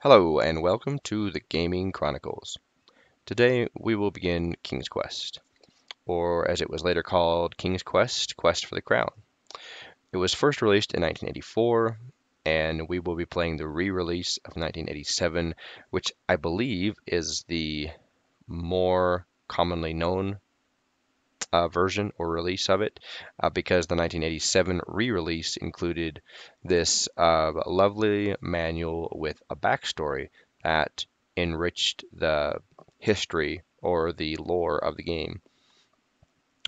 Hello and welcome to the Gaming Chronicles. Today we will begin King's Quest, or as it was later called, King's Quest Quest for the Crown. It was first released in 1984, and we will be playing the re-release of 1987, which I believe is the more commonly known uh, version or release of it uh, because the 1987 re-release included this uh, lovely manual with a backstory that enriched the history or the lore of the game,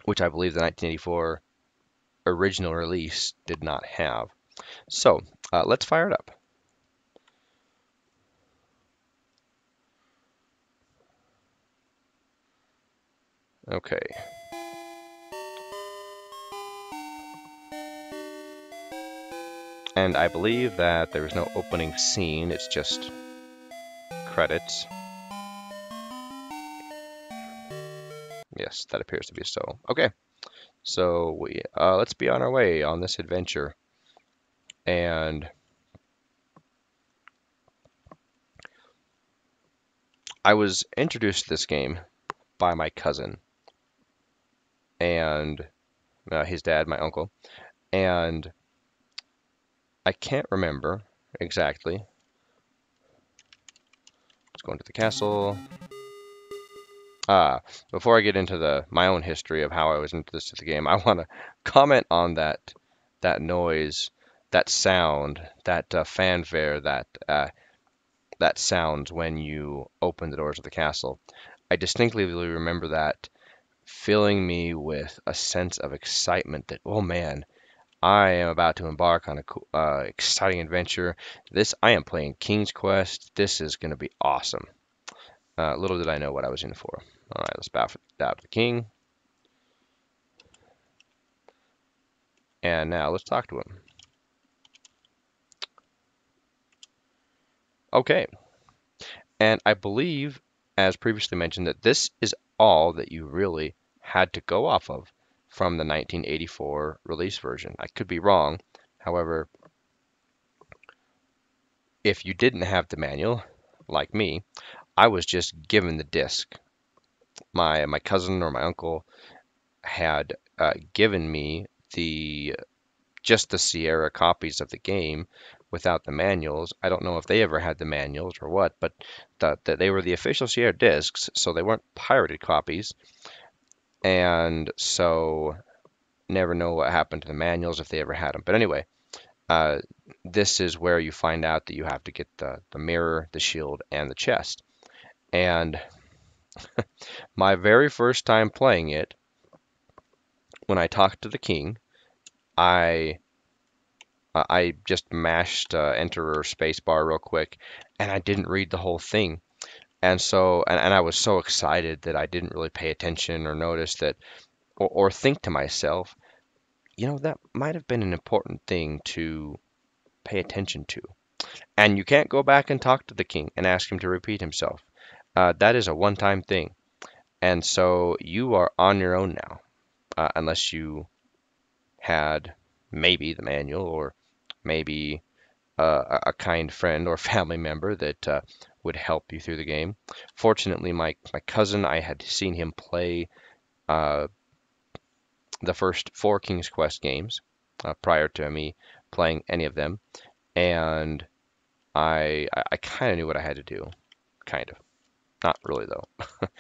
which I believe the 1984 original release did not have. So uh, let's fire it up. Okay. And I believe that there is no opening scene, it's just credits. Yes, that appears to be so. Okay, so we uh, let's be on our way on this adventure. And I was introduced to this game by my cousin and uh, his dad, my uncle, and I can't remember exactly. Let's go into the castle. Ah, before I get into the my own history of how I was into this the game, I want to comment on that that noise, that sound, that uh, fanfare that uh, that sounds when you open the doors of the castle. I distinctly remember that filling me with a sense of excitement that oh man, I am about to embark on a uh, exciting adventure. This I am playing King's Quest. This is going to be awesome. Uh, little did I know what I was in for. All right, let's bow, for, bow to the king. And now let's talk to him. Okay. And I believe, as previously mentioned, that this is all that you really had to go off of from the 1984 release version. I could be wrong. However, if you didn't have the manual, like me, I was just given the disc. My my cousin or my uncle had uh, given me the just the Sierra copies of the game without the manuals. I don't know if they ever had the manuals or what, but the, the, they were the official Sierra discs, so they weren't pirated copies and so never know what happened to the manuals if they ever had them. But anyway, uh, this is where you find out that you have to get the, the mirror, the shield, and the chest. And my very first time playing it, when I talked to the king, I I just mashed uh, enter or spacebar real quick, and I didn't read the whole thing. And so, and, and I was so excited that I didn't really pay attention or notice that, or, or think to myself, you know, that might have been an important thing to pay attention to. And you can't go back and talk to the king and ask him to repeat himself. Uh, that is a one time thing. And so you are on your own now, uh, unless you had maybe the manual or maybe uh, a kind friend or family member that uh, would help you through the game. Fortunately, my, my cousin, I had seen him play uh, the first four King's Quest games uh, prior to me playing any of them, and I I, I kind of knew what I had to do, kind of. Not really though,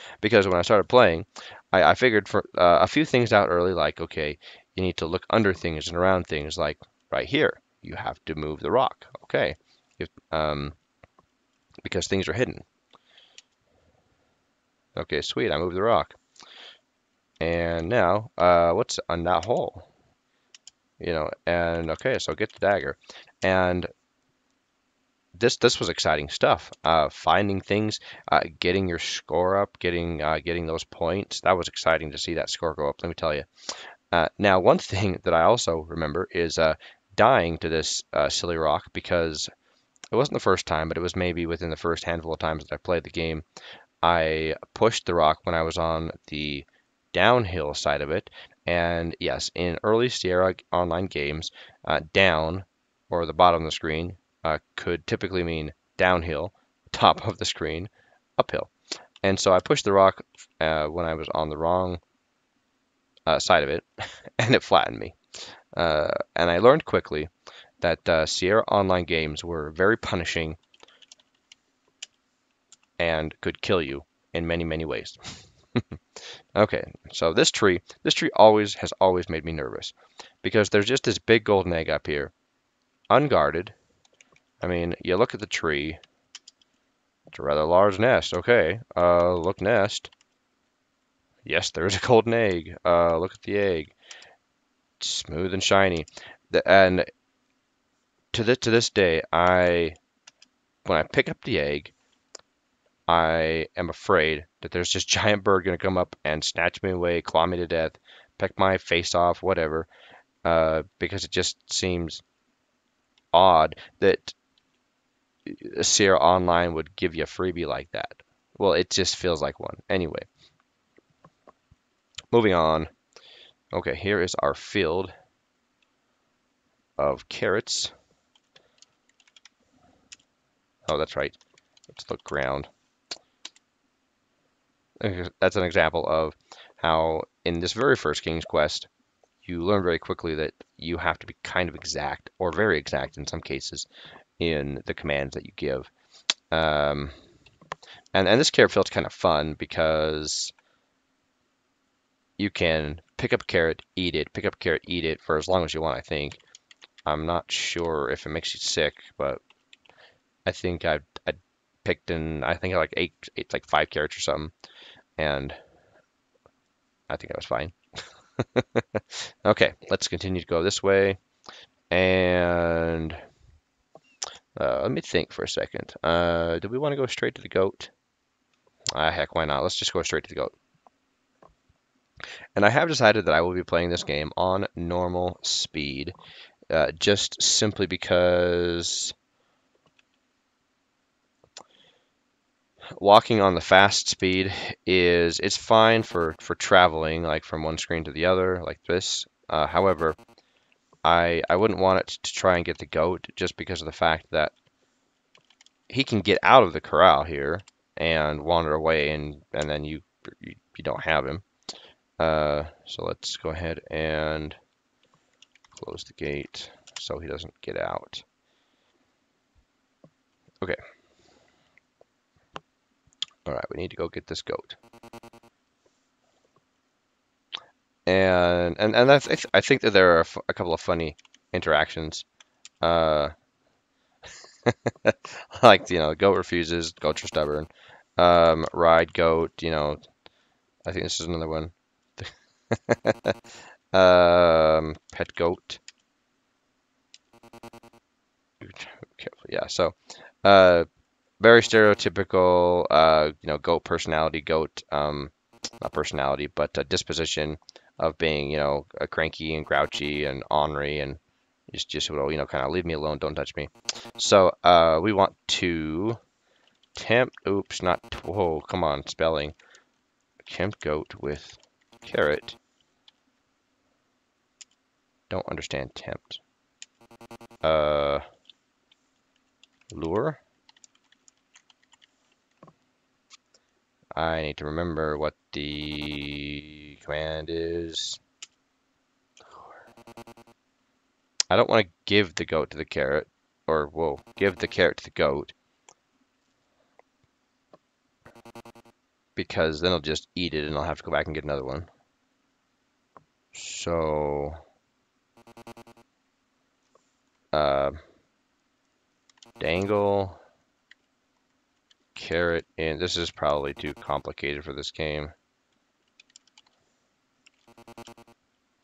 because when I started playing, I, I figured for uh, a few things out early, like okay, you need to look under things and around things, like right here, you have to move the rock. Okay, if, um, because things are hidden. Okay, sweet, I moved the rock. And now, uh, what's on that hole? You know, and okay, so get the dagger. And this this was exciting stuff. Uh, finding things, uh, getting your score up, getting uh, getting those points. That was exciting to see that score go up. Let me tell you. Uh, now, one thing that I also remember is uh, dying to this uh, silly rock because it wasn't the first time, but it was maybe within the first handful of times that I played the game. I pushed the rock when I was on the downhill side of it. And yes, in early Sierra Online games, uh, down, or the bottom of the screen, uh, could typically mean downhill, top of the screen uphill. And so I pushed the rock uh, when I was on the wrong uh, side of it, and it flattened me. Uh, and I learned quickly that uh, Sierra Online games were very punishing and could kill you in many, many ways. okay, so this tree, this tree always has always made me nervous because there's just this big golden egg up here, unguarded. I mean, you look at the tree, it's a rather large nest. Okay, uh, look nest. Yes, there's a golden egg. Uh, look at the egg. Smooth and shiny. And to this, to this day, I, when I pick up the egg, I am afraid that there's this giant bird going to come up and snatch me away, claw me to death, peck my face off, whatever, uh, because it just seems odd that Sierra Online would give you a freebie like that. Well, it just feels like one. Anyway, moving on. Okay, here is our field of carrots. Oh, that's right. Let's look ground. That's an example of how in this very first King's Quest, you learn very quickly that you have to be kind of exact, or very exact in some cases, in the commands that you give. Um, and, and this carrot field's kind of fun because you can pick up a carrot, eat it, pick up a carrot, eat it for as long as you want, I think. I'm not sure if it makes you sick, but I think I I picked in I think like eight, eight like five carrots or something, and I think I was fine. okay, let's continue to go this way, and uh, let me think for a second. Uh, do we want to go straight to the goat? Ah, heck, why not? Let's just go straight to the goat. And I have decided that I will be playing this game on normal speed, uh, just simply because walking on the fast speed is it's fine for for traveling like from one screen to the other like this. Uh, however, I I wouldn't want it to try and get the goat just because of the fact that he can get out of the corral here and wander away and and then you you, you don't have him. Uh, so let's go ahead and close the gate so he doesn't get out. Okay. All right, we need to go get this goat. And and and I, th I think that there are a couple of funny interactions. Uh, like you know, goat refuses, goats are stubborn. Um, ride goat, you know. I think this is another one. um, pet goat. Yeah, so uh, very stereotypical, uh, you know, goat personality, goat, um, not personality, but uh, disposition of being, you know, cranky and grouchy and ornery and just, just, you know, kind of leave me alone, don't touch me. So uh, we want to tempt, oops, not, whoa, come on, spelling. Tempt goat with carrot. Don't understand tempt. Uh, lure. I need to remember what the command is. I don't want to give the goat to the carrot, or, whoa, give the carrot to the goat. Because then I'll just eat it and I'll have to go back and get another one. So, uh, dangle carrot and this is probably too complicated for this game.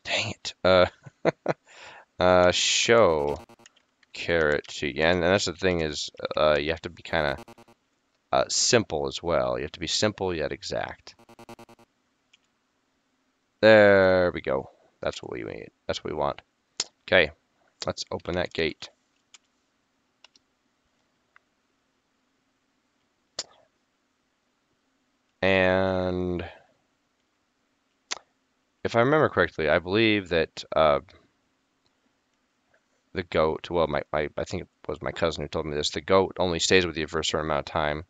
Dang it. Uh, uh, show carrot to yeah, and that's the thing is uh, you have to be kind of uh, simple as well. You have to be simple yet exact. There we go. That's what we need. That's what we want. Okay, let's open that gate. And if I remember correctly, I believe that uh, the goat, well, my, my, I think it was my cousin who told me this. The goat only stays with you for a certain amount of time.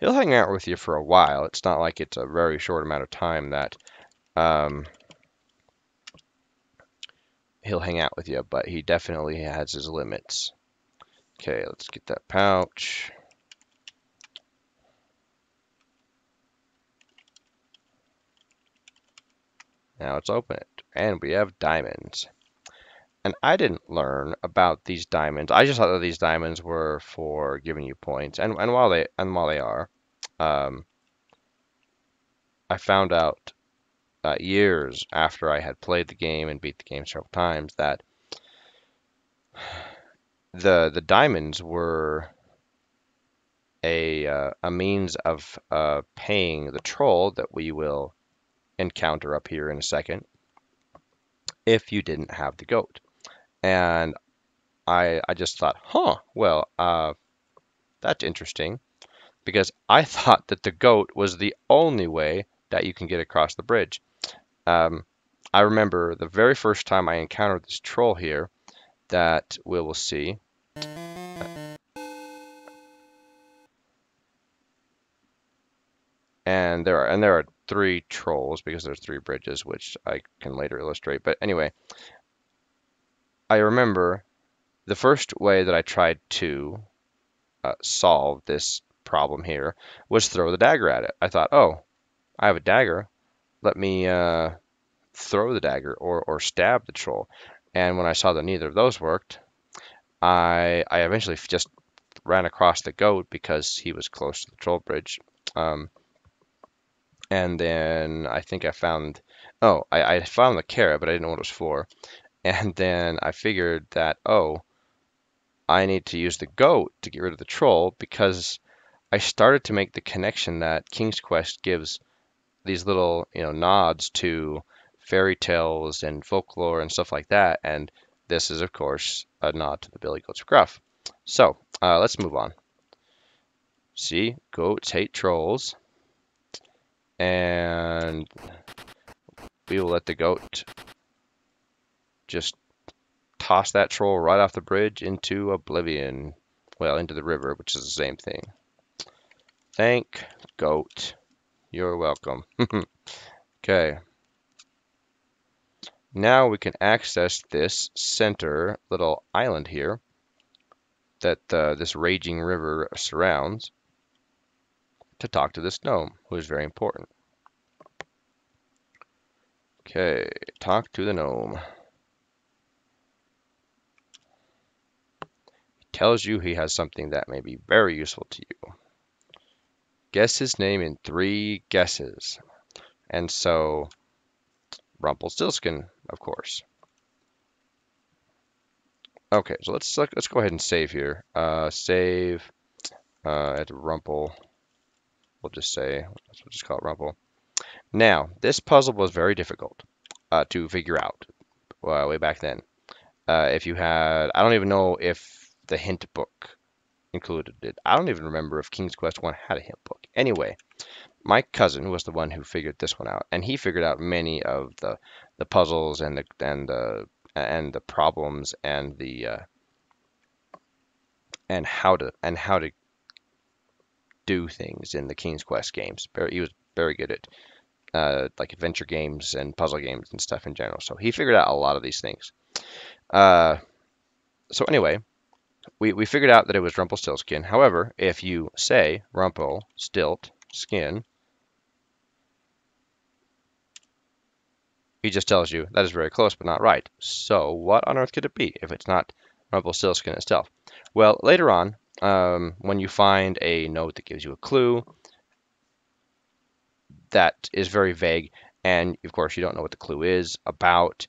He'll hang out with you for a while. It's not like it's a very short amount of time that um, he'll hang out with you, but he definitely has his limits. Okay, let's get that pouch. Now let's open it. And we have diamonds. And I didn't learn about these diamonds. I just thought that these diamonds were for giving you points. And, and while they and while they are, um, I found out uh, years after I had played the game and beat the game several times that the the diamonds were a uh, a means of uh, paying the troll that we will encounter up here in a second if you didn't have the goat. And I, I just thought, huh, well, uh, that's interesting because I thought that the goat was the only way that you can get across the bridge. Um, I remember the very first time I encountered this troll here that we will see. And there are and there are three trolls because there's three bridges, which I can later illustrate. But anyway, I remember the first way that I tried to uh, solve this problem here was throw the dagger at it. I thought, oh, I have a dagger. Let me uh, throw the dagger or, or stab the troll. And when I saw that neither of those worked, I, I eventually just ran across the goat because he was close to the troll bridge. Um, and then I think I found, oh, I, I found the carrot, but I didn't know what it was for. And then I figured that, oh, I need to use the goat to get rid of the troll because I started to make the connection that King's Quest gives these little, you know, nods to fairy tales and folklore and stuff like that. And this is, of course, a nod to the Billy Goats Gruff. So uh, let's move on. See, goats hate trolls and we will let the goat just toss that troll right off the bridge into oblivion. Well, into the river, which is the same thing. Thank goat. You're welcome. okay. Now we can access this center little island here that uh, this raging river surrounds to talk to this gnome, who is very important. Okay, talk to the gnome. He tells you he has something that may be very useful to you. Guess his name in three guesses. And so, Rumpelstiltskin, of course. Okay, so let's let's go ahead and save here. Uh, save uh, at Rumple. We'll just say, let's just call it Rumple. Now, this puzzle was very difficult uh, to figure out uh, way back then. Uh, if you had, I don't even know if the hint book included it. I don't even remember if King's Quest 1 had a hint book. Anyway, my cousin was the one who figured this one out, and he figured out many of the the puzzles and the and the and the problems and the uh, and how to and how to do things in the King's Quest games. He was very good at uh, like adventure games and puzzle games and stuff in general. So he figured out a lot of these things. Uh, so anyway, we, we figured out that it was Rumpelstiltskin. However, if you say Rumple, Stilt, Skin, he just tells you that is very close but not right. So what on earth could it be if it's not Rumpelstiltskin itself? Well, later on, um, when you find a note that gives you a clue that is very vague, and of course you don't know what the clue is about,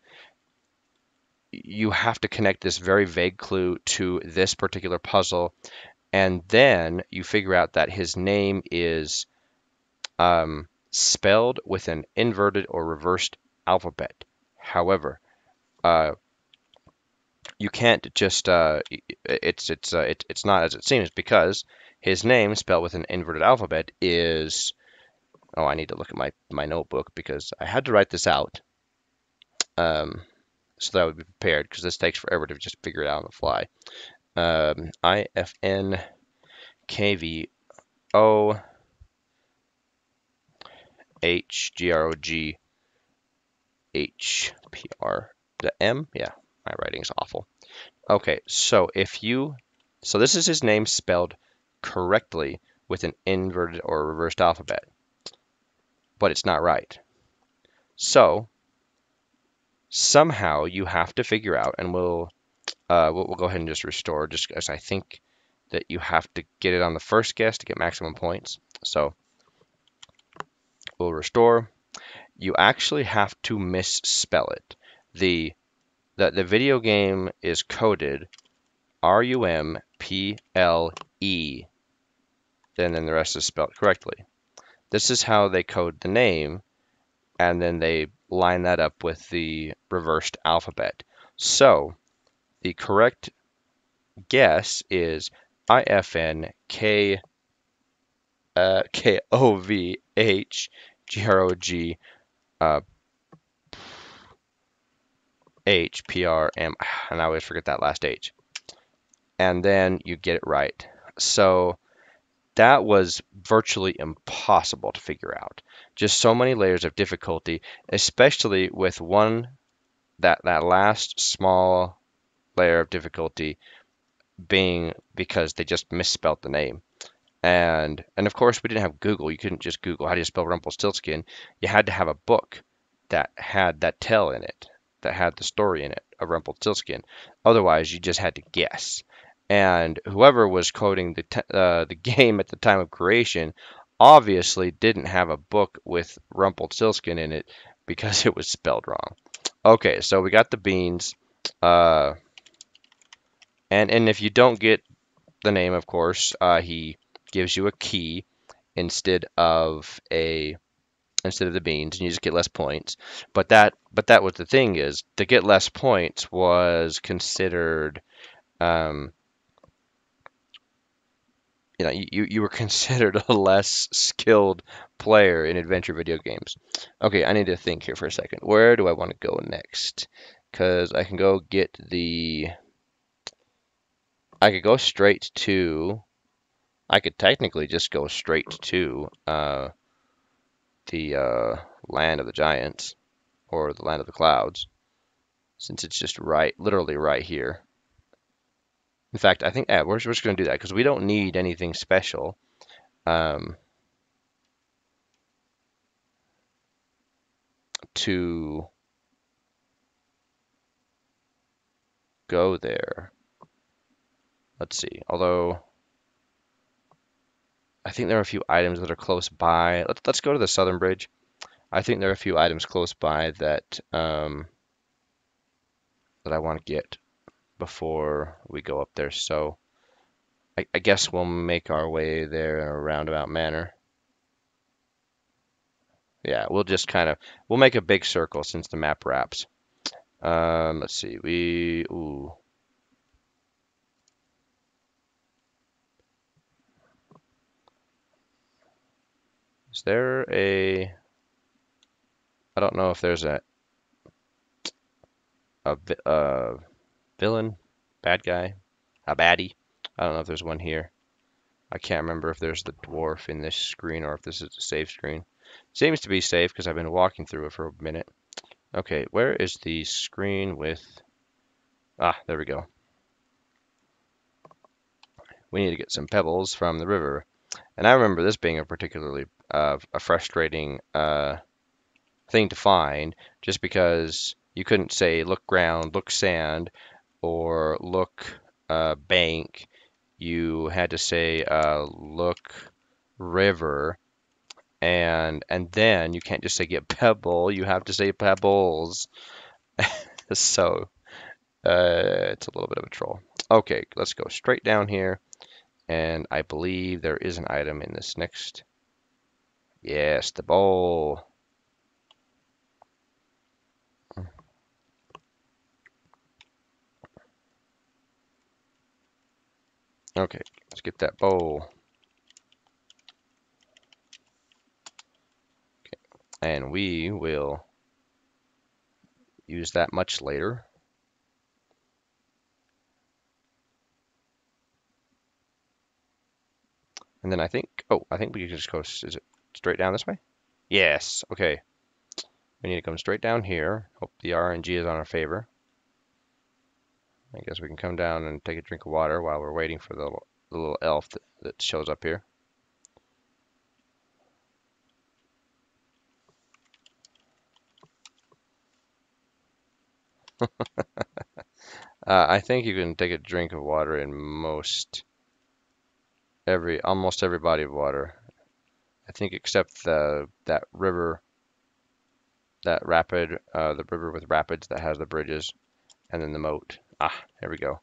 you have to connect this very vague clue to this particular puzzle, and then you figure out that his name is um, spelled with an inverted or reversed alphabet. However, uh, you can't just uh, it's it's uh, it, it's not as it seems because his name spelled with an inverted alphabet is oh I need to look at my my notebook because I had to write this out um, so that I would be prepared because this takes forever to just figure it out on the fly um. The M? Yeah, my writing's awful. Okay, so if you, so this is his name spelled correctly with an inverted or reversed alphabet, but it's not right. So somehow you have to figure out, and we'll, uh, we'll, we'll go ahead and just restore, just as I think that you have to get it on the first guess to get maximum points. So we'll restore. You actually have to misspell it. The the, the video game is coded R U M P L E. Then then the rest is spelled correctly. This is how they code the name, and then they line that up with the reversed alphabet. So the correct guess is I F N K uh, K O V H G R O G H P R M, and I always forget that last H. And then you get it right. So that was virtually impossible to figure out. Just so many layers of difficulty, especially with one that that last small layer of difficulty being because they just misspelled the name. And and of course we didn't have Google. You couldn't just Google how do you spell Rumpelstiltskin. You had to have a book that had that tale in it, that had the story in it of Rumpelstiltskin. Otherwise, you just had to guess. And whoever was coding the uh, the game at the time of creation obviously didn't have a book with rumpled Rumpelstiltskin in it because it was spelled wrong. Okay, so we got the beans. Uh, and and if you don't get the name, of course, uh, he gives you a key instead of a instead of the beans, and you just get less points. But that but that was the thing is to get less points was considered. Um, you know, you, you were considered a less skilled player in adventure video games. Okay, I need to think here for a second. Where do I want to go next? Because I can go get the I could go straight to, I could technically just go straight to uh, the uh, land of the giants or the land of the clouds since it's just right, literally right here. In fact, I think, yeah, we're, we're just going to do that because we don't need anything special. Um, to go there. Let's see. Although I think there are a few items that are close by. Let's let's go to the southern bridge. I think there are a few items close by that um, that I want to get before we go up there. So I, I guess we'll make our way there in a roundabout manner. Yeah, we'll just kind of we'll make a big circle since the map wraps. Um, let's see. We ooh. Is there a... I don't know if there's a... A, a villain? Bad guy? A baddie? I don't know if there's one here. I can't remember if there's the dwarf in this screen or if this is a save screen. Seems to be safe because I've been walking through it for a minute. Okay, where is the screen with... Ah, there we go. We need to get some pebbles from the river. And I remember this being a particularly uh, a frustrating uh, thing to find just because you couldn't say look ground, look sand, or look uh, bank. You had to say uh, look river, and and then you can't just say get pebble. You have to say pebbles. so uh, it's a little bit of a troll. Okay, let's go straight down here. And I believe there is an item in this next. Yes, the bowl. Okay, let's get that bowl. Okay. And we will use that much later. And then I think, oh, I think we can just go, is it straight down this way? Yes, okay. We need to come straight down here. Hope the RNG is on our favor. I guess we can come down and take a drink of water while we're waiting for the, the little elf that, that shows up here. uh, I think you can take a drink of water in most every almost every body of water. I think except the that river, that rapid, uh, the river with rapids that has the bridges, and then the moat. Ah, there we go.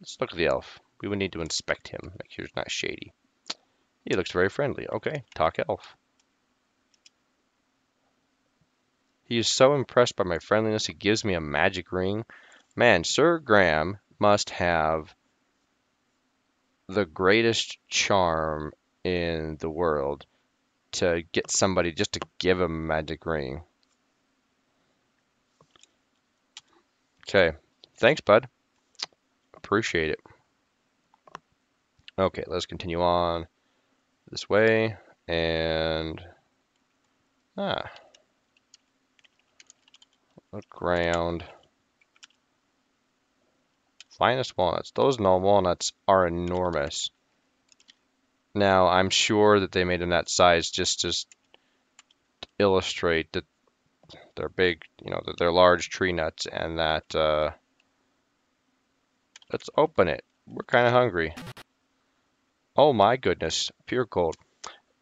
Let's look at the elf. We would need to inspect him, sure he's not shady. He looks very friendly. Okay, talk elf. He is so impressed by my friendliness, he gives me a magic ring. Man, Sir Graham must have the greatest charm in the world to get somebody just to give him a magic ring. Okay. Thanks, bud. Appreciate it. Okay, let's continue on this way. And... Ah. Look around. Finest walnuts. Those walnuts are enormous. Now, I'm sure that they made them that size just to illustrate that they're big, you know, they're large tree nuts and that, uh, let's open it. We're kind of hungry. Oh my goodness, pure gold.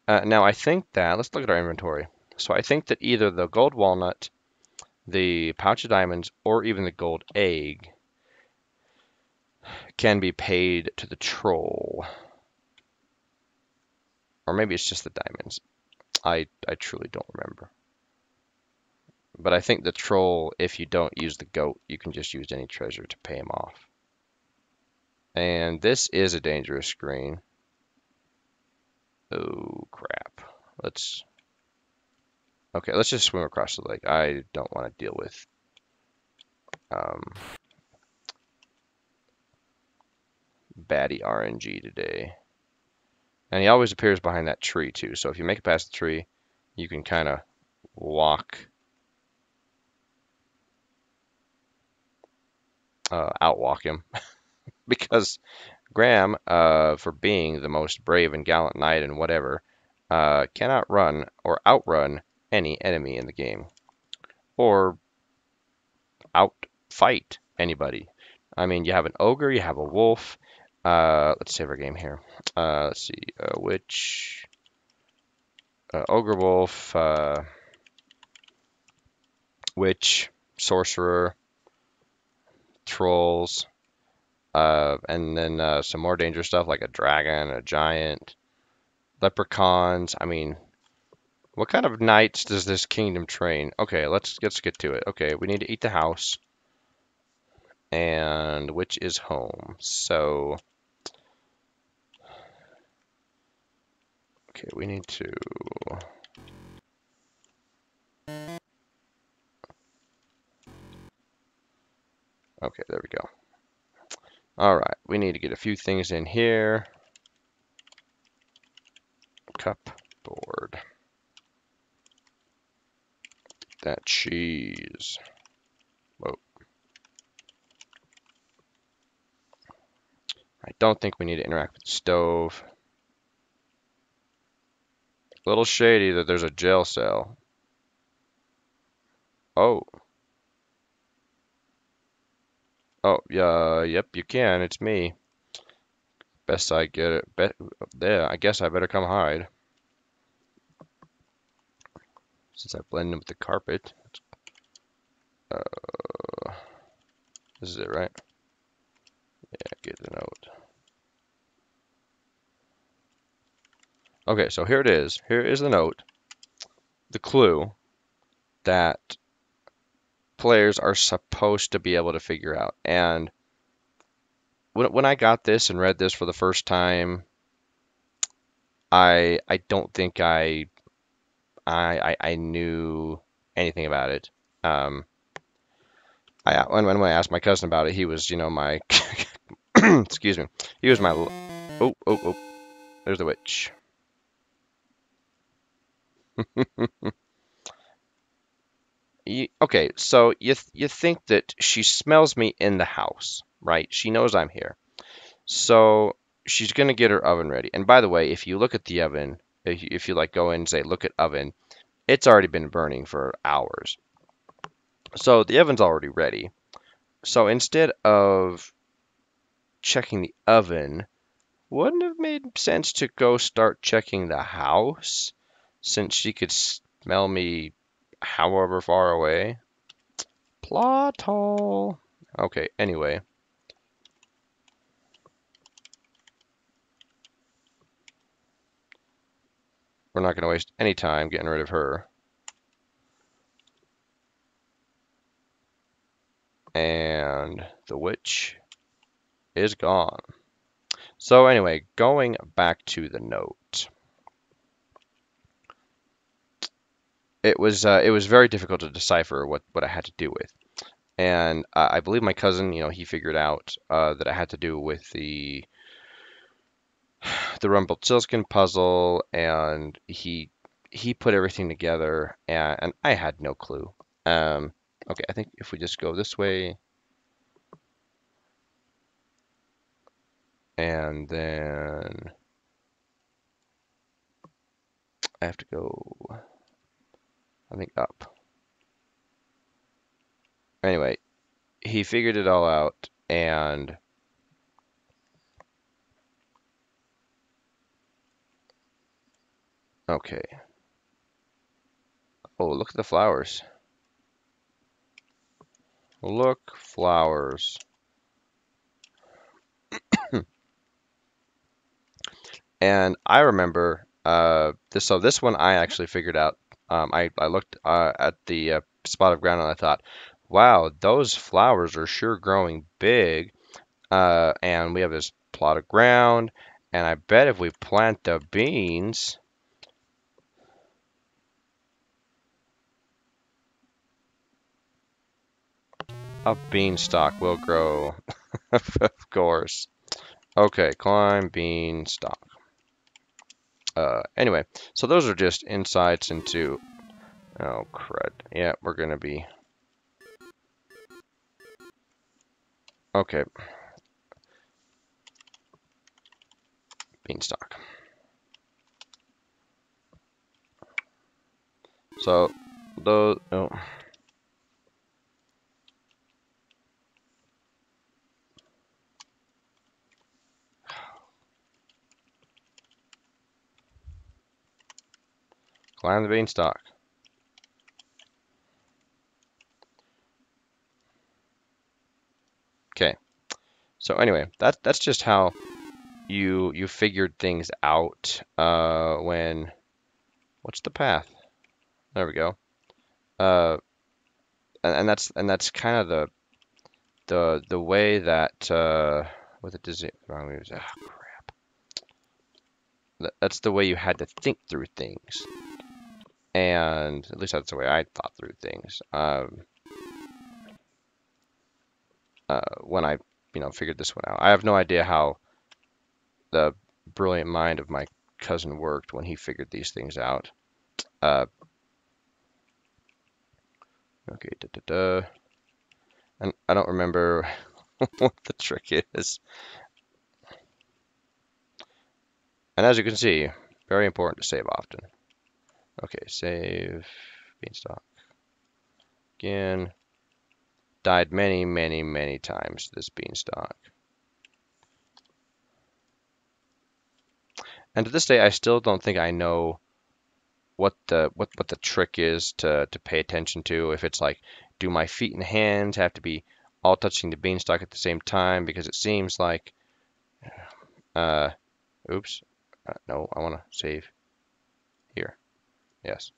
Uh, now I think that, let's look at our inventory. So I think that either the gold walnut, the pouch of diamonds, or even the gold egg can be paid to the troll. Or maybe it's just the diamonds. I, I truly don't remember. But I think the troll, if you don't use the goat, you can just use any treasure to pay him off. And this is a dangerous screen. Oh, crap. Let's... Okay, let's just swim across the lake. I don't want to deal with... Um, baddie RNG today. And he always appears behind that tree too. So if you make it past the tree, you can kind of walk uh, outwalk him. because Graham, uh, for being the most brave and gallant knight and whatever, uh, cannot run or outrun any enemy in the game. Or outfight anybody. I mean, you have an ogre, you have a wolf, uh, let's save our game here. Uh, let's see, which ogre wolf, uh, witch, sorcerer, trolls, uh, and then uh, some more dangerous stuff like a dragon, a giant, leprechauns. I mean, what kind of knights does this kingdom train? Okay, let's let's get to it. Okay, we need to eat the house, and which is home. So Okay, we need to... Okay, there we go. All right, we need to get a few things in here. Cup board. That cheese. Whoa. I don't think we need to interact with the stove A little shady that there's a jail cell. Oh. Oh, yeah, yep, you can. It's me. Best I get it. There, I guess I better come hide. Since I blend in with the carpet. Uh, this is it, right? Yeah, get the note. Okay, so here it is. Here is the note, the clue that players are supposed to be able to figure out. And when, when I got this and read this for the first time, I I don't think I I I, I knew anything about it. Um, I when, when I asked my cousin about it, he was you know my excuse me, he was my oh oh oh there's the witch. You, okay, so you th- you think that she smells me in the house, right? She knows I'm here. So she's gonna get her oven ready. And by the way, if you look at the oven, if you, if you like go in and say look at oven, it's already been burning for hours. So the oven's already ready. So instead of checking the oven, wouldn't have made sense to go start checking the house since she could smell me however far away. Plot hole. Okay, anyway. We're not going to waste any time getting rid of her. And the witch is gone. So anyway, going back to the note. It was uh, it was very difficult to decipher what, what I had to do with. And uh, I believe my cousin, you know, he figured out uh, that I had to do with the the Rumpelstiltskin puzzle, and he he put everything together, and, and I had no clue. Um, okay, I think if we just go this way, and then I have to go, I think up. Anyway, he figured it all out, and Okay. Oh, look at the flowers. Look, flowers. and I remember uh, this. So this one I actually figured out. Um, I I looked uh, at the uh, spot of ground and I thought, wow, those flowers are sure growing big. Uh, and we have this plot of ground, and I bet if we plant the beans, a beanstalk will grow. of course. Okay, climb beanstalk. Uh, anyway, so those are just insights into... Oh, crud. Yeah, we're going to be... Okay. Beanstalk. So, those... Oh. Climb the beanstalk. Okay. So anyway, that that's just how you you figured things out uh, when what's the path? There we go. Uh, and, and that's and that's kind of the the the way that uh, with a disease. Oh crap. That's the way you had to think through things and at least that's the way I thought through things. Um, uh, when I, you know, figured this one out, I have no idea how the brilliant mind of my cousin worked when he figured these things out. Uh, okay, da da da. And I don't remember what the trick is. And as you can see, very important to save often. Okay, save beanstalk. Again, died many, many, many times this beanstalk. And to this day, I still don't think I know what the what what the trick is to to pay attention to. If it's like, do my feet and hands have to be all touching the beanstalk at the same time? Because it seems like, uh, oops, uh, no, I want to save. Yes.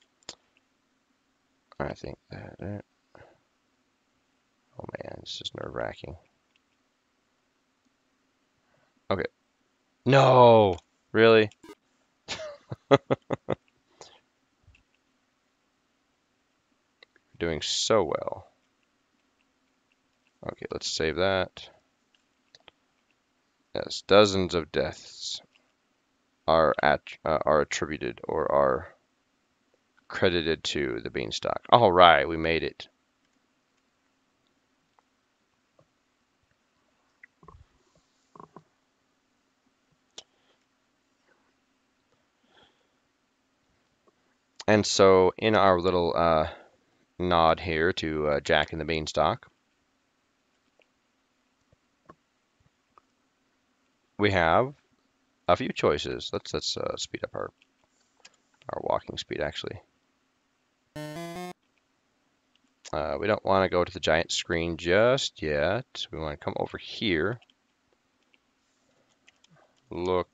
I think that. Uh, oh man, this is nerve wracking. Okay. No! Really? Doing so well. Okay, let's save that. Yes, dozens of deaths. are at uh, are attributed or are credited to the beanstalk. All right, we made it. And so in our little uh, nod here to uh, Jack and the Beanstalk, we have a few choices. Let's let's uh, speed up our our walking speed actually. Uh, we don't want to go to the giant screen just yet. We want to come over here. Look,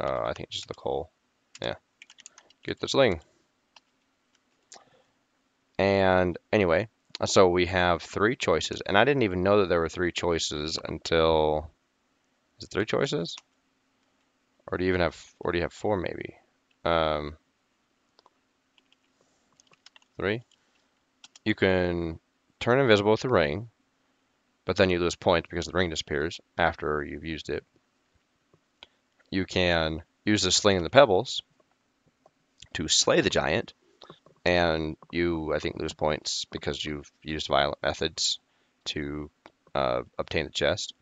uh, I think just the coal. Yeah, get the sling. And anyway, so we have three choices, and I didn't even know that there were three choices until. Is it three choices? Or do you even have, or do you have four maybe? Um, three. You can turn invisible with the ring, but then you lose points because the ring disappears after you've used it. You can use the sling and the pebbles to slay the giant, and you, I think, lose points because you've used violent methods to uh, obtain the chest.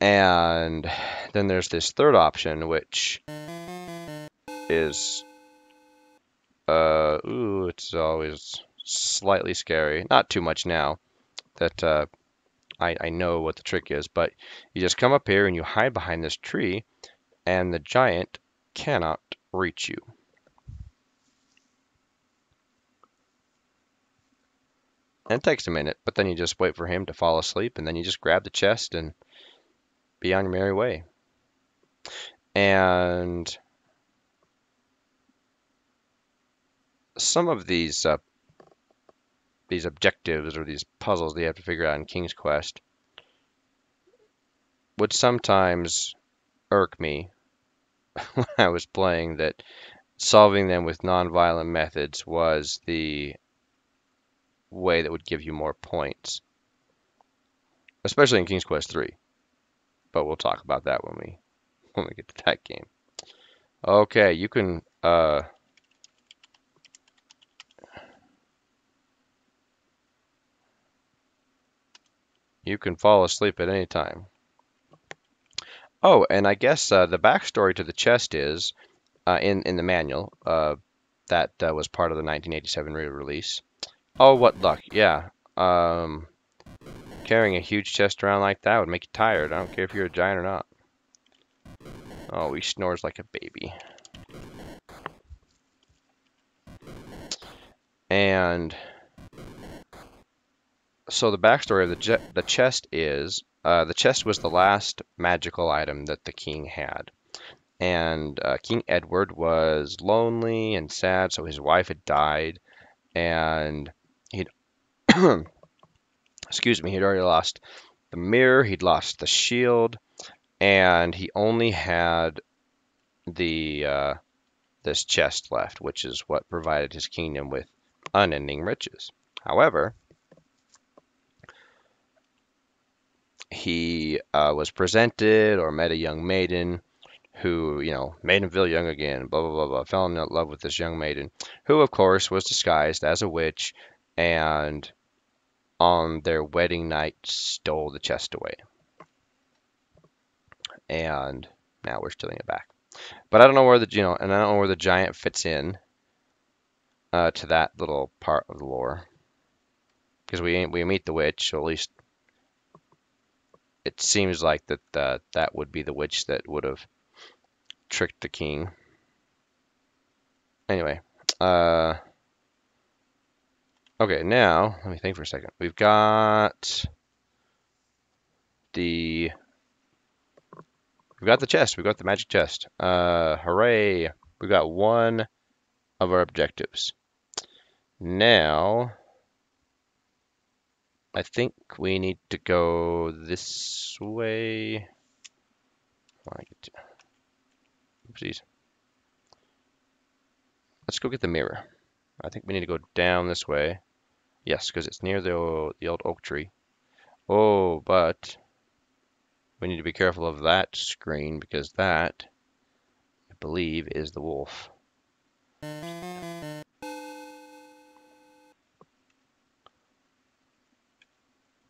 And then there's this third option, which is, uh, ooh, it's always slightly scary. Not too much now that uh, I, I know what the trick is, but you just come up here and you hide behind this tree, and the giant cannot reach you. And it takes a minute, but then you just wait for him to fall asleep, and then you just grab the chest and be on your merry way. And some of these uh, these objectives or these puzzles that you have to figure out in King's Quest would sometimes irk me when I was playing that solving them with non-violent methods was the way that would give you more points. Especially in King's Quest 3. But we'll talk about that when we when we get to that game. Okay, you can uh you can fall asleep at any time. Oh, and I guess uh, the backstory to the chest is uh, in in the manual uh, that uh, was part of the 1987 re-release. Oh, what luck! Yeah, um, carrying a huge chest around like that would make you tired. I don't care if you're a giant or not. Oh, he snores like a baby. And so the backstory of the the chest is uh, the chest was the last magical item that the king had. And uh, King Edward was lonely and sad, so his wife had died, and he'd excuse me, he'd already lost the mirror, he'd lost the shield, and he only had the uh, this chest left, which is what provided his kingdom with unending riches. However, he uh, was presented or met a young maiden who, you know, made him feel young again, blah, blah, blah, blah, fell in love with this young maiden, who, of course, was disguised as a witch and on their wedding night stole the chest away. And now we're stealing it back. But I don't know where the, you know, and I don't know where the giant fits in uh, to that little part of the lore. Because we we meet the witch, so at least it seems like that uh, that would be the witch that would have tricked the king. Anyway, uh, okay, now let me think for a second. We've got the we've got the chest. We've got the magic chest. Uh, hooray! We got one of our objectives. Now I think we need to go this way. Oopsies. Let's go get the mirror. I think we need to go down this way. Yes, because it's near the, the old oak tree. Oh, but we need to be careful of that screen because that I believe is the wolf.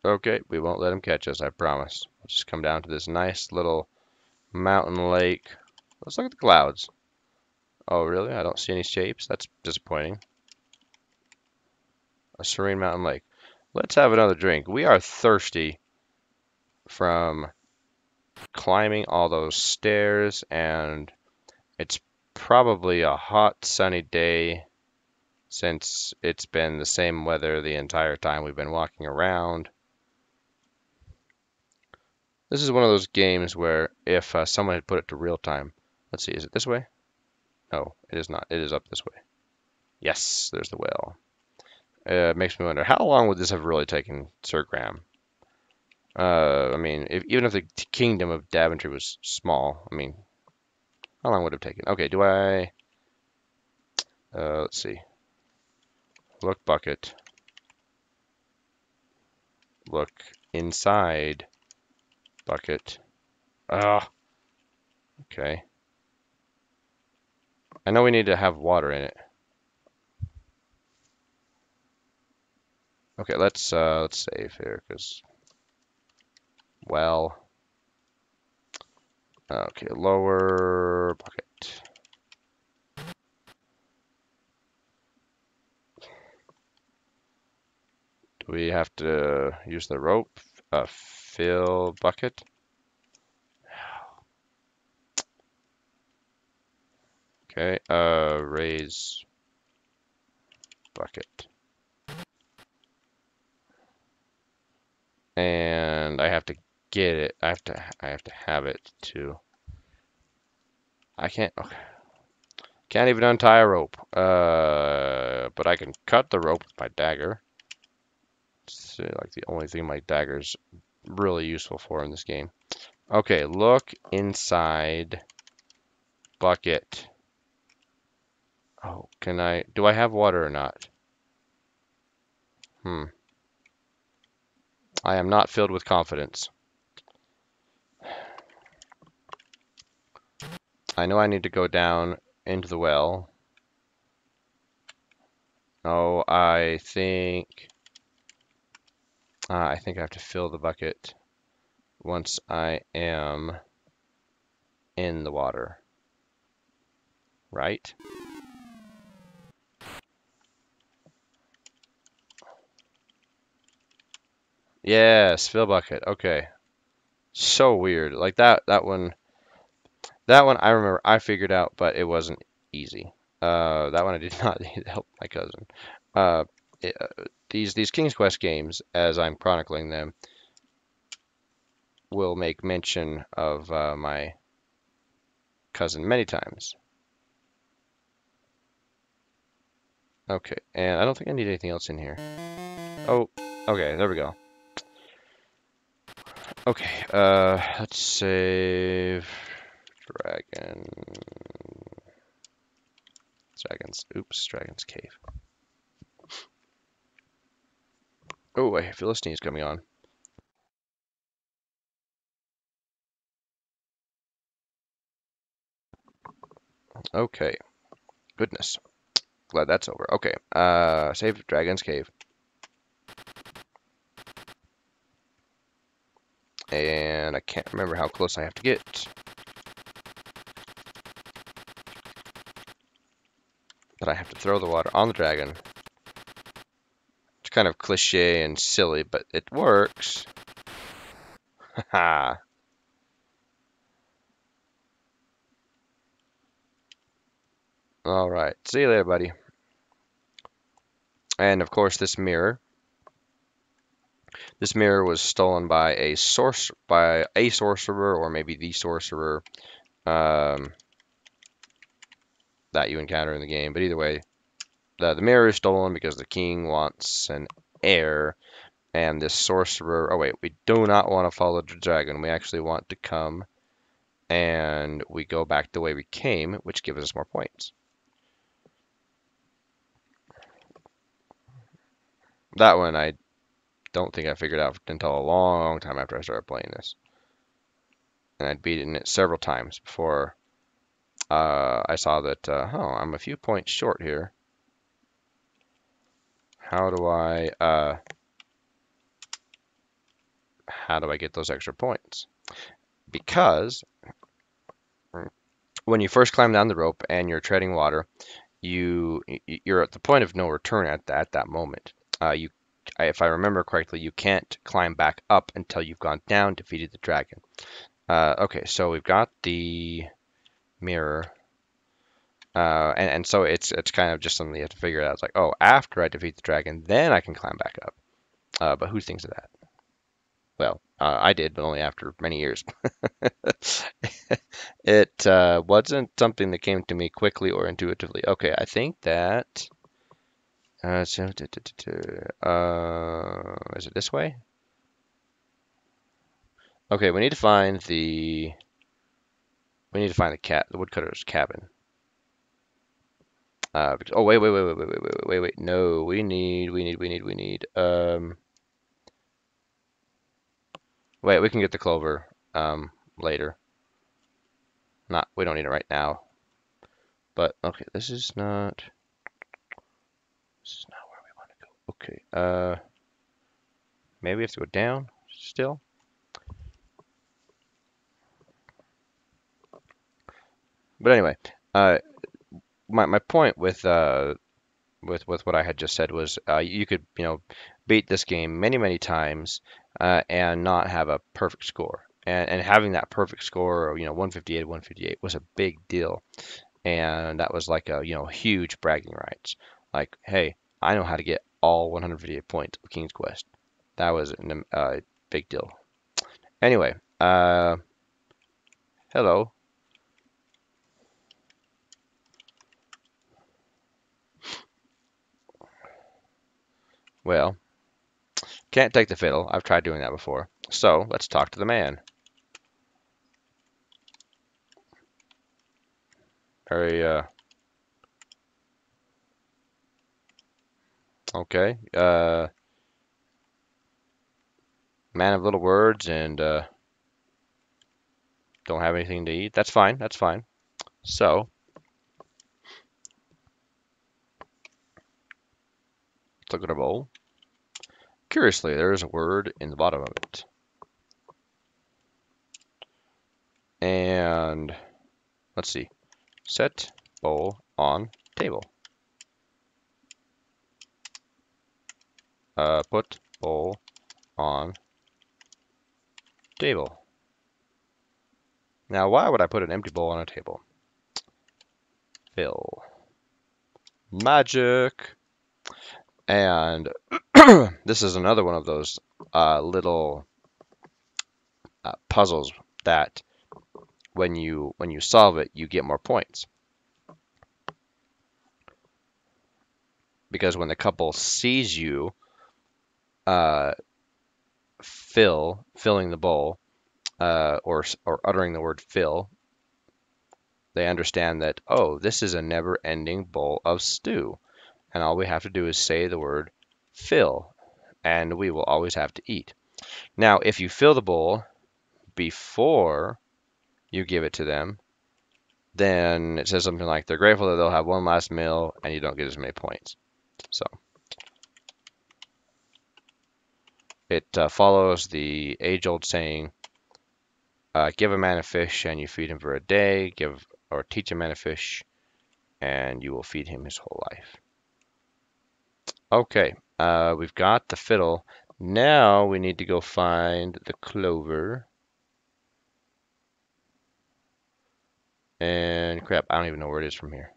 Okay, we won't let him catch us, I promise. We'll just come down to this nice little mountain lake. Let's look at the clouds. Oh, really? I don't see any shapes? That's disappointing. A serene mountain lake. Let's have another drink. We are thirsty from climbing all those stairs, and it's probably a hot, sunny day since it's been the same weather the entire time we've been walking around. This is one of those games where if uh, someone had put it to real time, let's see, is it this way? No, it is not. It is up this way. Yes, there's the whale. Uh, it makes me wonder, how long would this have really taken Sir Graham? Uh, I mean, if, even if the kingdom of Daventry was small, I mean, how long would it have taken? Okay, do I... Uh, let's see. Look bucket. Look inside bucket. Ah. Okay. I know we need to have water in it. Okay, let's uh, let's save here because well. Okay, lower bucket. Do we have to use the rope? Uh, fill bucket? Okay, uh, raise bucket. And I have to get it. I have to I have to have it to I can't okay. Can't even untie a rope. Uh but I can cut the rope with my dagger. It's like the only thing my dagger's really useful for in this game. Okay, look inside bucket. Oh, can I... Do I have water or not? Hmm. I am not filled with confidence. I know I need to go down into the well. Oh, I think... Uh, I think I have to fill the bucket once I am in the water. Right? Yes, fill bucket. Okay. So weird. Like that that one that one I remember I figured out, but it wasn't easy. Uh, that one I did not need help my cousin. Uh, it, uh, these these King's Quest games, as I'm chronicling them, will make mention of uh, my cousin many times. Okay, and I don't think I need anything else in here. Oh, okay, there we go. Okay, uh, let's save Dragon. Dragon's, oops, Dragon's Cave. Oh, I feel a sneeze coming on. Okay. Goodness. Glad that's over. Okay. Uh, save Dragon's Cave. And I can't remember how close I have to get. But I have to throw the water on the dragon. Kind of cliche and silly, but it works. Haha. Alright, see you later, buddy. And of course, this mirror this mirror was stolen by a source by a sorcerer or maybe the sorcerer um, that you encounter in the game. But either way, the, mirror is stolen because the king wants an heir. And this sorcerer, oh wait, we do not want to follow the dragon. We actually want to come and we go back the way we came, which gives us more points. That one I don't think I figured out until a long time after I started playing this. And I'd beaten it several times before uh, I saw that, uh, oh, I'm a few points short here. How do I, uh, how do I get those extra points? Because when you first climb down the rope and you're treading water, you you're at the point of no return at that, at that moment. Uh, you, if I remember correctly, you can't climb back up until you've gone down, defeated the dragon. Uh, okay, so we've got the mirror. Uh, and, and so it's it's kind of just something you have to figure out. It's like, oh, after I defeat the dragon, then I can climb back up. Uh, but who thinks of that? Well, uh, I did, but only after many years. it uh, wasn't something that came to me quickly or intuitively. Okay, I think that. Uh, uh, is it this way? Okay, we need to find the. We need to find the cat, the woodcutter's cabin. Uh, oh wait, wait, wait, wait, wait, wait, wait, wait, wait. No, we need, we need, we need, we need. Um. Wait, we can get the clover um later. Not, we don't need it right now. But okay, this is not. This is not where we want to go. Okay. Uh. Maybe we have to go down still. But anyway, uh, my my point with uh, with with what I had just said was uh, you could you know beat this game many many times uh, and not have a perfect score. And, and having that perfect score, you know, 158, 158 was a big deal. And that was like a, you know, huge bragging rights. Like, hey, I know how to get all 158 points of King's Quest. That was a uh, big deal. Anyway, uh, hello. Well, can't take the fiddle. I've tried doing that before. So, let's talk to the man. Very, uh... Okay. Uh... Man of little words and, uh... Don't have anything to eat. That's fine. That's fine. So... Our bowl. Curiously, there is a word in the bottom of it. And let's see. Set bowl on table. Uh, put bowl on table. Now, why would I put an empty bowl on a table? Fill. Magic. And this is another one of those uh, little uh, puzzles that when you when you solve it, you get more points. Because when the couple sees you uh, fill filling the bowl uh, or or uttering the word fill, they understand that oh, this is a never-ending bowl of stew, and all we have to do is say the word fill, and we will always have to eat. Now, if you fill the bowl before you give it to them, then it says something like they're grateful that they'll have one last meal and you don't get as many points. So it uh, follows the age-old saying, uh, give a man a fish and you feed him for a day, give or teach a man a fish and you will feed him his whole life. Okay, uh, we've got the fiddle. Now we need to go find the clover. And crap, I don't even know where it is from here.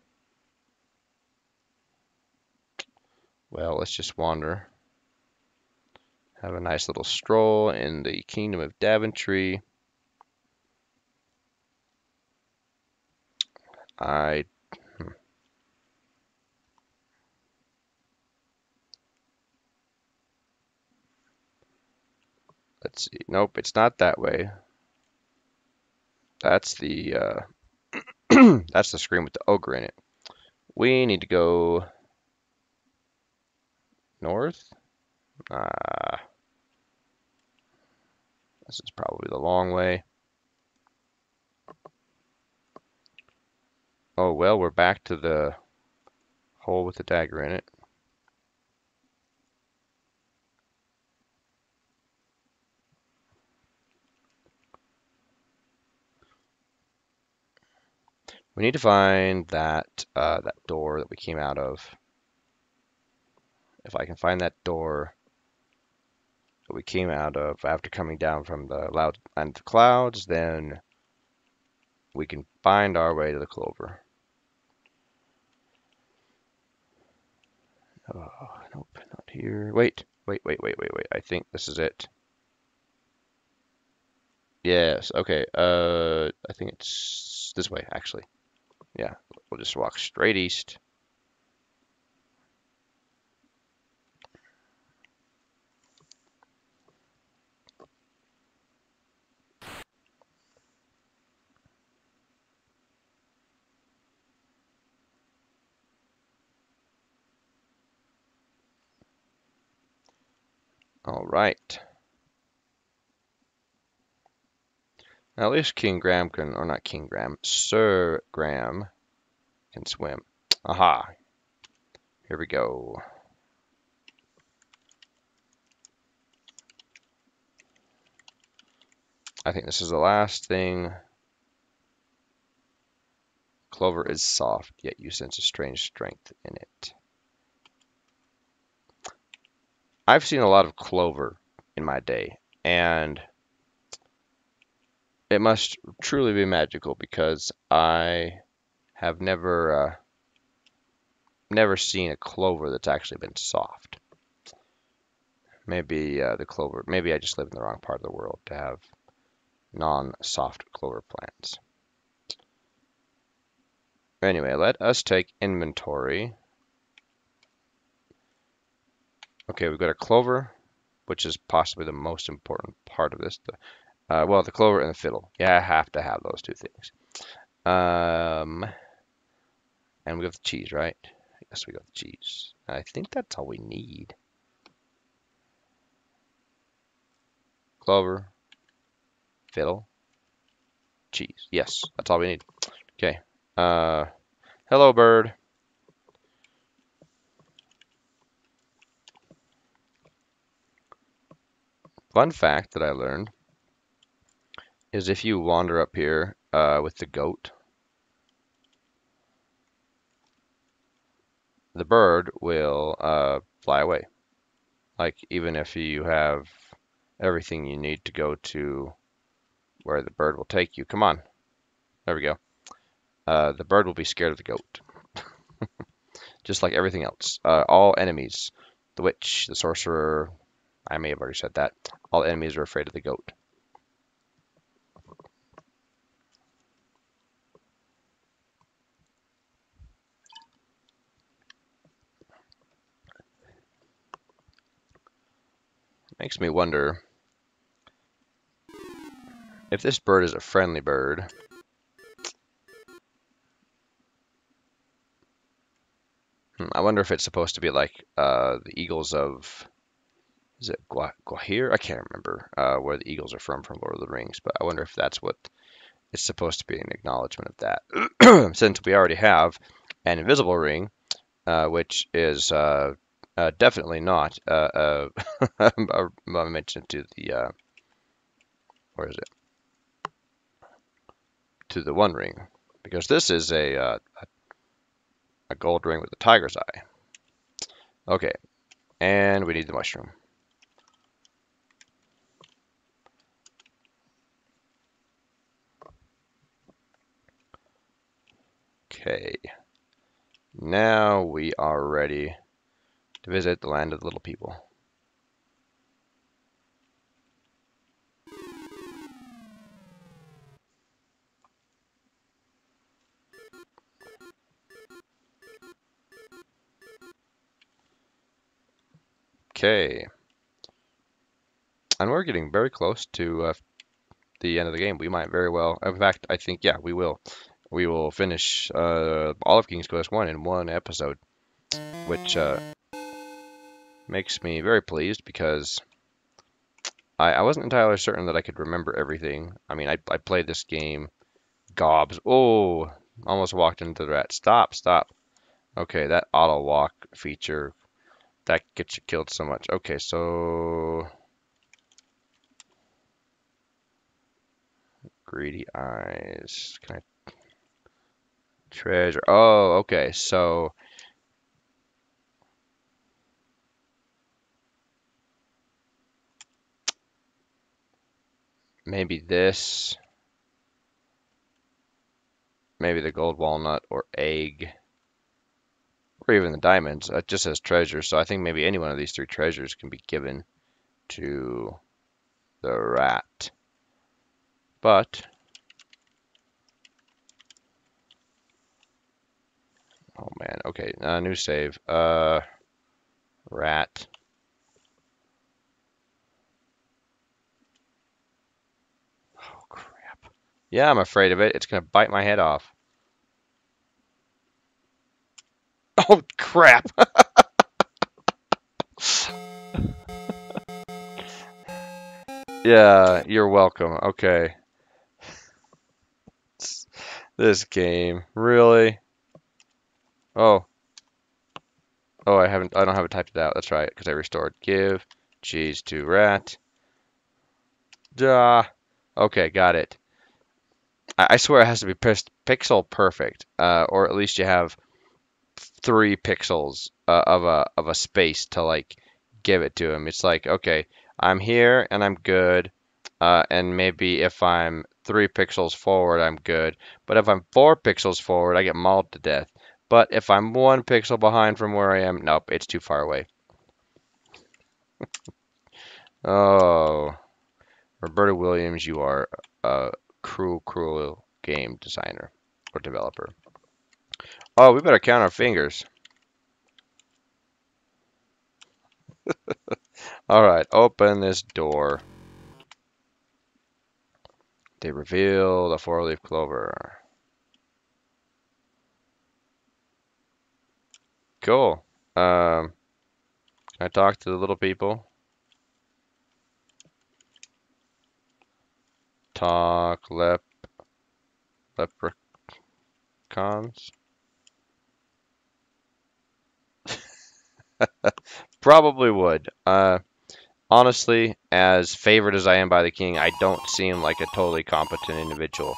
Well, let's just wander. Have a nice little stroll in the Kingdom of Daventry. I Let's see. Nope, it's not that way. That's the uh, that's the screen with the ogre in it. We need to go north. Uh, this is probably the long way. Oh, well, we're back to the hole with the dagger in it. We need to find that uh, that door that we came out of. If I can find that door that we came out of after coming down from the loud land of the clouds, then we can find our way to the clover. Oh, nope, not here. Wait, wait, wait, wait, wait, wait. I think this is it. Yes, okay. Uh, I think it's this way, actually. Yeah, we'll just walk straight east. All right. Now at least King Graham can, or not King Graham, Sir Graham can swim. Aha. Here we go. I think this is the last thing. Clover is soft, yet you sense a strange strength in it. I've seen a lot of clover in my day, and it must truly be magical because I have never uh, never seen a clover that's actually been soft. Maybe uh, the clover, maybe I just live in the wrong part of the world to have non-soft clover plants. Anyway, let us take inventory Okay, we've got a clover, which is possibly the most important part of this. The, uh, well, the clover and the fiddle. Yeah, I have to have those two things. Um, and we got the cheese, right? Yes, we got the cheese. I think that's all we need. Clover, fiddle, cheese. Yes, that's all we need. Okay. Uh, hello, bird. Fun fact that I learned is if you wander up here uh, with the goat, the bird will uh, fly away. Like even if you have everything you need to go to where the bird will take you. Come on. There we go. Uh, the bird will be scared of the goat. Just like everything else. Uh, all enemies, the witch, the sorcerer, I may have already said that. All enemies are afraid of the goat. Makes me wonder if this bird is a friendly bird. Hmm, I wonder if it's supposed to be like uh, the eagles of is it Gwaihir? I can't remember uh, where the eagles are from from Lord of the Rings, but I wonder if that's what it's supposed to be an acknowledgement of that. Since we already have an invisible ring, uh, which is uh, uh definitely not uh, uh, mentioned to the where is it? To the One Ring, because this is a a gold ring with a tiger's eye. Okay, and we need the mushroom. Okay. Now we are ready to visit the land of the little people. Okay. And we're getting very close to uh, the end of the game. We might very well, in fact, I think, yeah, we will we will finish uh, all of King's Quest 1 in one episode, which uh, makes me very pleased because I, I, wasn't entirely certain that I could remember everything. I mean, I, I played this game gobs. Oh, Almost walked into the rat. Stop, stop. Okay, that auto walk feature, that gets you killed so much. Okay, so... Greedy eyes. Can I... Treasure. Oh, okay, so... Maybe this. Maybe the gold walnut or egg. Or even the diamonds. It just says treasure, so I think maybe any one of these three treasures can be given to the rat. But Oh man, okay, uh, new save. Uh, rat. Yeah, I'm afraid of it. It's going to bite my head off. Oh, crap. yeah, you're welcome. Okay. This game. Really? Oh. Oh, I haven't, I don't have it typed it out. That's right, because I restored. Give cheese to rat. Duh. Okay, got it. I swear it has to be pixel perfect, uh, or at least you have three pixels uh, of a of a space to like give it to him. It's like okay, I'm here and I'm good, uh, and maybe if I'm three pixels forward, I'm good. But if I'm four pixels forward, I get mauled to death. But if I'm one pixel behind from where I am, nope, it's too far away. oh, Roberta Williams, you are uh, cruel, cruel game designer or developer. Oh, we better count our fingers. All right, open this door. They reveal the four-leaf clover. Cool. Um, can I talk to the little people? Talk lep leprechauns? Probably would. Uh, honestly, as favored as I am by the king, I don't seem like a totally competent individual.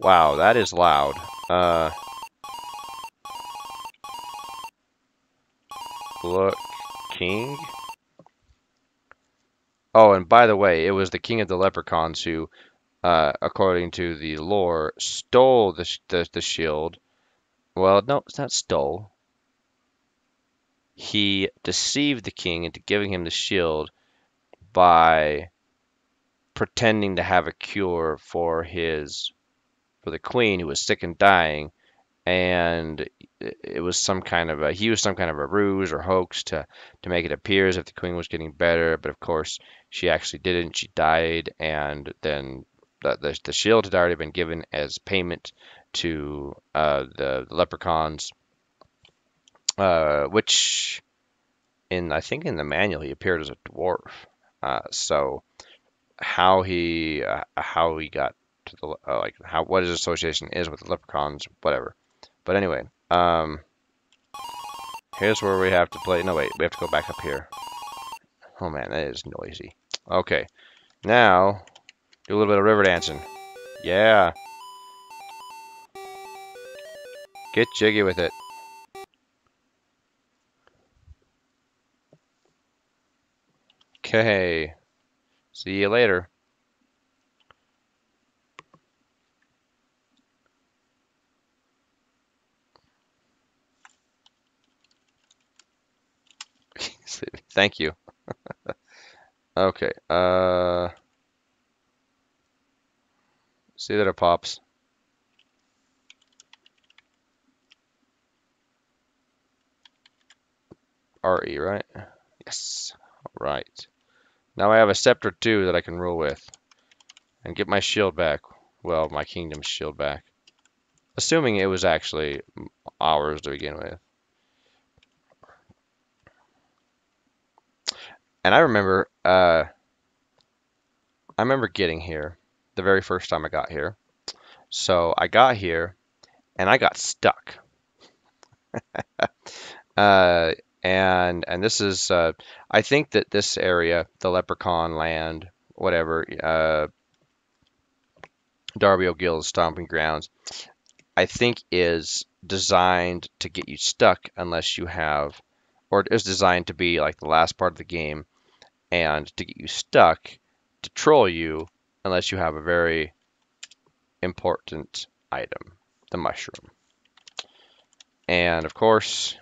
Wow, that is loud. Uh, look, king? Oh, and by the way, it was the king of the leprechauns who uh, according to the lore, stole the, the, the shield. Well, no, it's not stole. He deceived the king into giving him the shield by pretending to have a cure for his for the queen who was sick and dying and it was some kind of a he was some kind of a ruse or hoax to to make it appear as if the queen was getting better but of course she actually didn't she died and then the, the, the shield had already been given as payment to uh, the, leprechauns, uh, which in I think in the manual he appeared as a dwarf. Uh, so how he uh, how he got to the uh, like how what his association is with the leprechauns, whatever. But anyway, um, here's where we have to play. No wait, we have to go back up here. Oh man, that is noisy. Okay, now do a little bit of river dancing. Yeah. Get jiggy with it. Okay. See you later. Thank you. okay. Uh... See that it pops. RE, right? Yes. All right. Now I have a scepter too that I can rule with. And get my shield back. Well, my kingdom's shield back. Assuming it was actually ours to begin with. And I remember, uh, I remember getting here the very first time I got here. So I got here and I got stuck. uh, and and this is uh, I think that this area, the Leprechaun Land, whatever, uh, Darby O'Gill's stomping grounds, I think is designed to get you stuck unless you have, or is designed to be like the last part of the game, and to get you stuck to troll you unless you have a very important item, the mushroom. And of course,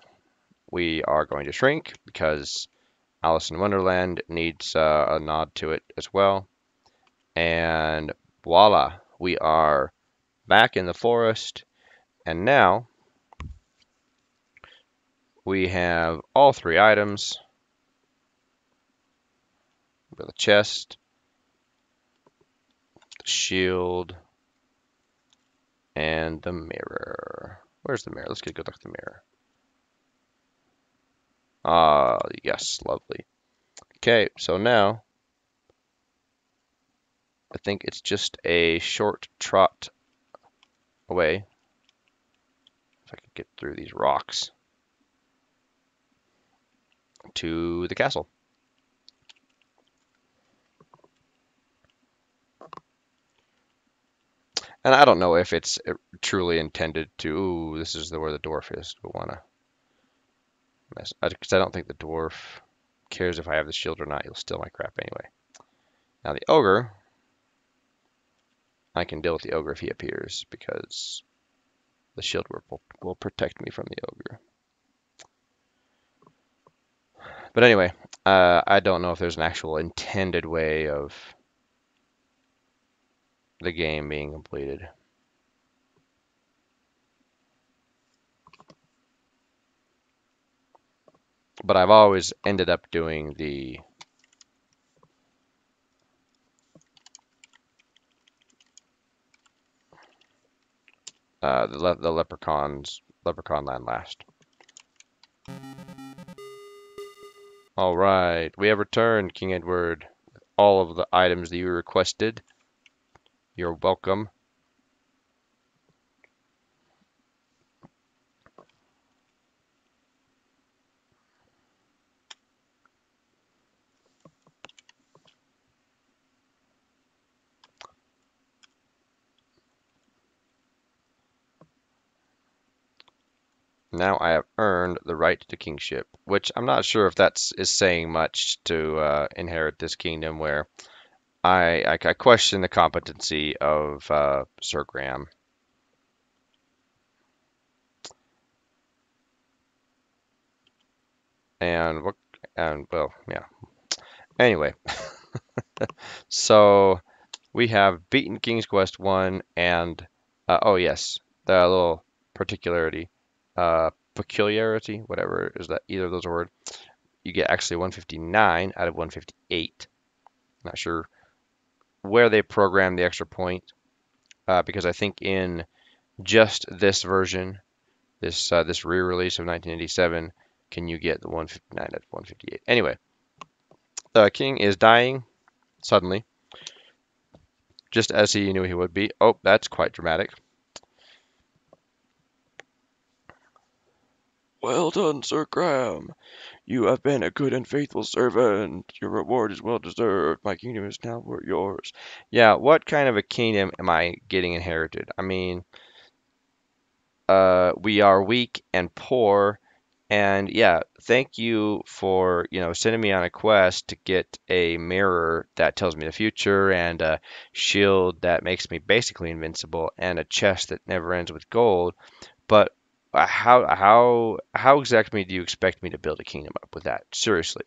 we are going to shrink because Alice in Wonderland needs uh, a nod to it as well. And voila, we are back in the forest. And now we have all three items. We the chest, shield, and the mirror. Where's the mirror? Let's get good look at the mirror. Ah, yes, lovely. Okay, so now I think it's just a short trot away. If I could get through these rocks to the castle. And I don't know if it's uh, truly intended to, ooh, this is the, where the dwarf is. Do want to mess? Because I, I don't think the dwarf cares if I have the shield or not. He'll steal my crap anyway. Now the ogre, I can deal with the ogre if he appears because the shield will, will protect me from the ogre. But anyway, uh, I don't know if there's an actual intended way of the game being completed. But I've always ended up doing the uh, the, le the leprechauns leprechaun land last. All right, we have returned, King Edward, all of the items that you requested. You're welcome. Now I have earned the right to kingship, which I'm not sure if that's is saying much to uh, inherit this kingdom where I, I, I question the competency of uh, Sir Graham. And what and well, yeah. Anyway, so we have beaten King's Quest one and uh, oh yes, the little particularity, uh, peculiarity, whatever is that either of those are word. You get actually 159 out of 158. Not sure where they programmed the extra point, uh, because I think in just this version, this uh, this re-release of 1987, can you get the 159 at 158? Anyway, the king is dying suddenly, just as he knew he would be. Oh, that's quite dramatic. Well done, Sir Graham. You have been a good and faithful servant. Your reward is well deserved. My kingdom is now yours. Yeah, what kind of a kingdom am I getting inherited? I mean, uh, we are weak and poor. And yeah, thank you for, you know, sending me on a quest to get a mirror that tells me the future and a shield that makes me basically invincible and a chest that never ends with gold. But how how how exactly do you expect me to build a kingdom up with that? Seriously,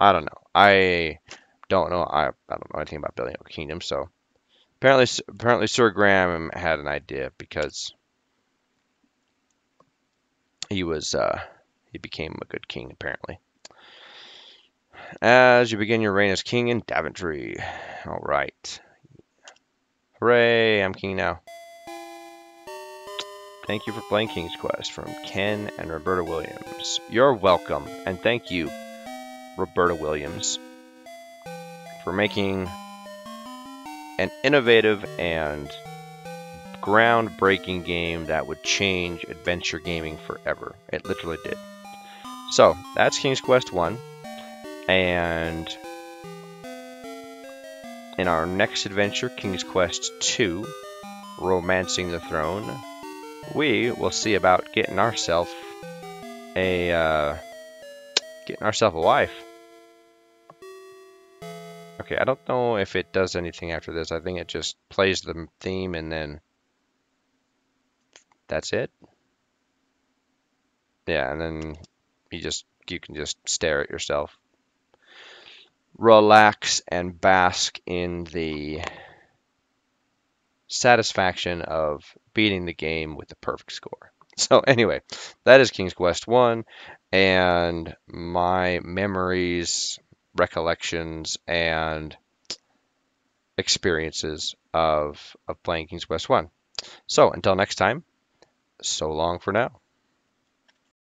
I don't know. I don't know. I, I don't know anything about building a kingdom. So apparently, apparently Sir Graham had an idea because he was uh, he became a good king apparently. As you begin your reign as king in Daventry. All right. Hooray! I'm king now. Thank you for playing King's Quest from Ken and Roberta Williams. You're welcome, and thank you, Roberta Williams, for making an innovative and groundbreaking game that would change adventure gaming forever. It literally did. So that's King's Quest 1. And in our next adventure, King's Quest 2, Romancing the Throne, we will see about getting ourselves a uh, getting ourselves a wife. Okay, I don't know if it does anything after this. I think it just plays the theme and then that's it. Yeah, and then you just you can just stare at yourself. Relax and bask in the satisfaction of beating the game with the perfect score. So anyway, that is King's Quest 1 and my memories, recollections and experiences of of playing King's Quest 1. So until next time, so long for now.